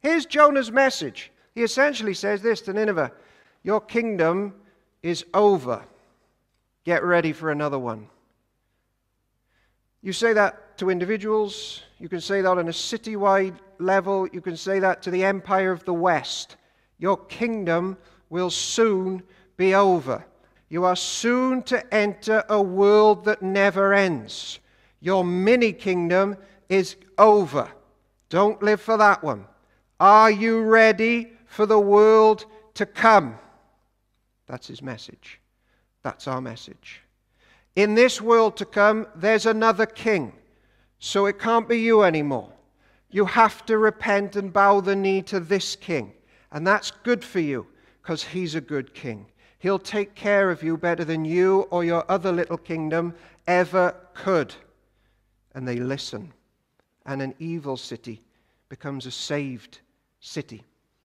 Here's Jonah's message. He essentially says this to Nineveh Your kingdom is over. Get ready for another one. You say that to individuals, you can say that on a citywide level, you can say that to the empire of the West. Your kingdom will soon be over. You are soon to enter a world that never ends. Your mini kingdom is over. Don't live for that one. Are you ready for the world to come? That's his message. That's our message. In this world to come, there's another king. So it can't be you anymore. You have to repent and bow the knee to this king. And that's good for you because he's a good king. He'll take care of you better than you or your other little kingdom ever could. And they listen. And an evil city becomes a saved city.